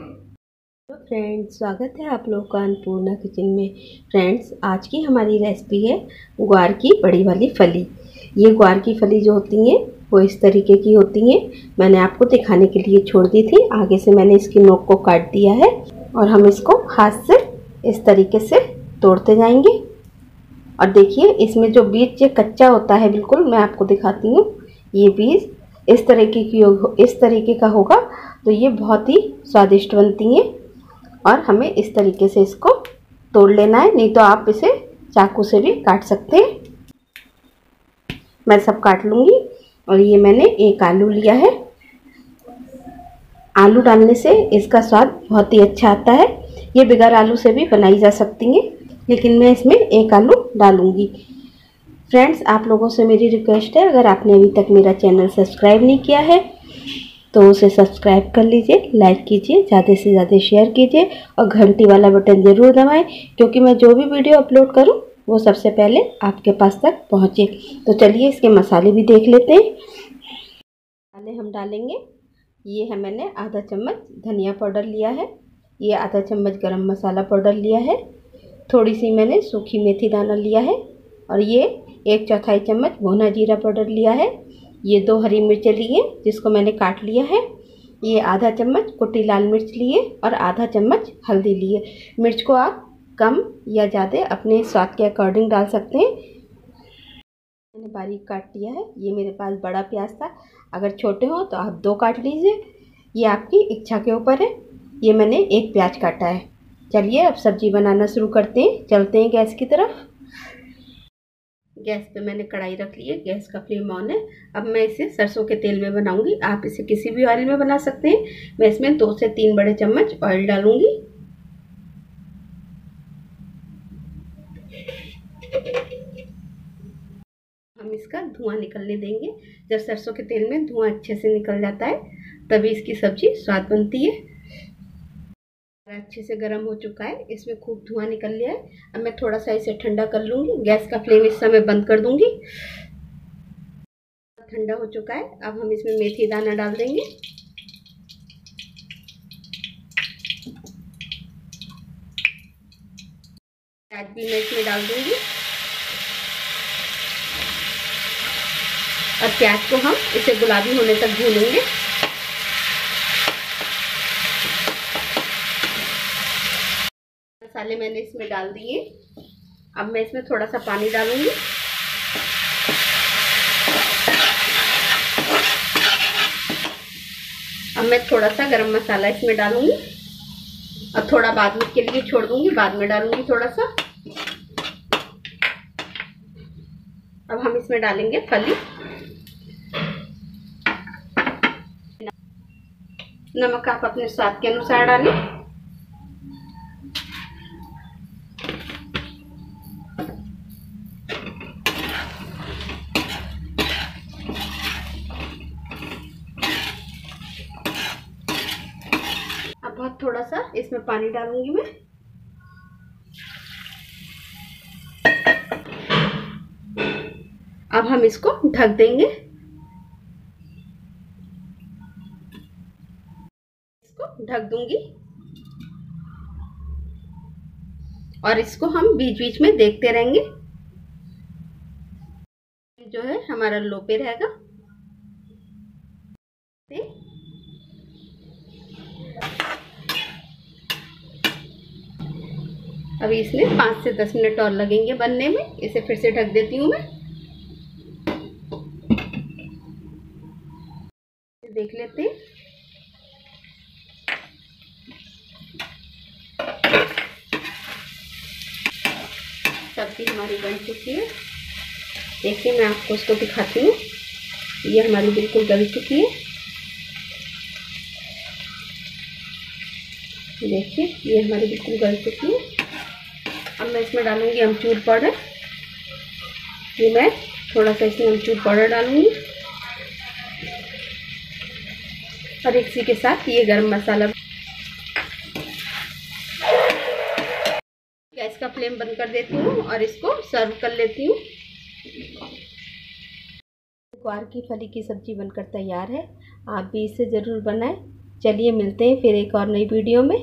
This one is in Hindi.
फ्रेंड्स स्वागत है आप लोग का अन्नपूर्णा किचन में। फ्रेंड्स आज की हमारी रेसिपी है ग्वार की बड़ी वाली फली। ये ग्वार की फली जो होती हैं, वो इस तरीके की होती हैं। मैंने आपको दिखाने के लिए छोड़ दी थी, आगे से मैंने इसकी नोक को काट दिया है और हम इसको हाथ से इस तरीके से तोड़ते जाएँगे। और देखिए, इसमें जो बीज, ये कच्चा होता है, बिल्कुल मैं आपको दिखाती हूँ। ये बीज इस तरीके की इस तरीके का होगा। तो ये बहुत ही स्वादिष्ट बनती हैं और हमें इस तरीके से इसको तोड़ लेना है, नहीं तो आप इसे चाकू से भी काट सकते हैं। मैं सब काट लूँगी और ये मैंने एक आलू लिया है। आलू डालने से इसका स्वाद बहुत ही अच्छा आता है। ये बिगर आलू से भी बनाई जा सकती हैं, लेकिन मैं इसमें एक आलू डालूँगी। फ्रेंड्स आप लोगों से मेरी रिक्वेस्ट है, अगर आपने अभी तक मेरा चैनल सब्सक्राइब नहीं किया है तो उसे सब्सक्राइब कर लीजिए लाइक कीजिए, ज़्यादा से ज़्यादा शेयर कीजिए, और घंटी वाला बटन ज़रूर दबाएँ, क्योंकि मैं जो भी वीडियो अपलोड करूँ, वो सबसे पहले आपके पास तक पहुँचे। तो चलिए इसके मसाले भी देख लेते हैं। मसाले हम डालेंगे। ये है मैंने आधा चम्मच धनिया पाउडर लिया है। ये आधा चम्मच गरम मसाला पाउडर लिया है। थोड़ी सी मैंने सूखी मेथी दाना लिया है। और ये एक चौथाई चम्मच भुना जीरा पाउडर लिया है। ये दो हरी मिर्चें लिए, जिसको मैंने काट लिया है। ये आधा चम्मच कुटी लाल मिर्च लिए और आधा चम्मच हल्दी लिए। मिर्च को आप कम या ज़्यादा अपने स्वाद के अकॉर्डिंग डाल सकते हैं। मैंने बारीक काट लिया है। ये मेरे पास बड़ा प्याज था। अगर छोटे हो तो आप दो काट लीजिए। ये आपकी इच्छा के ऊपर है। ये मैंने एक प्याज काटा है। चलिए अब सब्ज़ी बनाना शुरू करते हैं। चलते हैं गैस की तरफ़। गैस पे मैंने कढ़ाई रख ली है, गैस का फ्लेम ऑन है। अब मैं इसे सरसों के तेल में बनाऊँगी। आप इसे किसी भी ऑयल में बना सकते हैं। मैं इसमें दो से तीन बड़े चम्मच ऑयल डालूँगी। हम इसका धुआँ निकलने देंगे। जब सरसों के तेल में धुआँ अच्छे से निकल जाता है, तभी इसकी सब्ज़ी स्वाद बनती है। अच्छे से गर्म हो चुका है। इसमें खूब धुआँ निकल लिया है। अब मैं थोड़ा सा इसे ठंडा कर लूँगी। गैस का फ्लेम इस समय बंद कर दूँगी। ठंडा हो चुका है। अब हम इसमें मेथी दाना डाल देंगे। प्याज भी मैं इसमें डाल दूँगी। और प्याज को हम इसे गुलाबी होने तक भूनेंगे। मसाले मैंने इसमें डाल दिए। अब मैं इसमें थोड़ा सा पानी डालूँगी। अब मैं थोड़ा सा गरम मसाला इसमें डालूँगी। और थोड़ा बाद में के लिए छोड़ दूँगी, बाद में डालूँगी थोड़ा सा। अब हम इसमें डालेंगे फली। नमक आप अपने स्वाद के अनुसार डालें। बहुत थोड़ा सा इसमें पानी डालूँगी मैं। अब हम इसको ढक देंगे। इसको ढक दूँगी। और इसको हम बीच बीच में देखते रहेंगे। जो है हमारा लो पे रहेगा। अभी इसमें पाँच से दस मिनट और लगेंगे बनने में। इसे फिर से ढक देती हूँ मैं। देख लेते हैं। सब्ज़ी हमारी बन चुकी है। देखिए, मैं आपको उसको दिखाती हूँ। ये हमारी बिल्कुल गल चुकी है। देखिए, ये हमारी बिल्कुल गल चुकी है। मैं इसमें डालूँगी अमचूर पाउडर। ये मैं थोड़ा सा इसमें अमचूर पाउडर डालूँगी। और इसी के साथ ये गरम मसाला। गैस का फ्लेम बंद कर देती हूँ और इसको सर्व कर लेती हूँ। ग्वार की फली की सब्ज़ी बनकर तैयार है। आप भी इसे ज़रूर बनाएँ। चलिए मिलते हैं फिर एक और नई वीडियो में।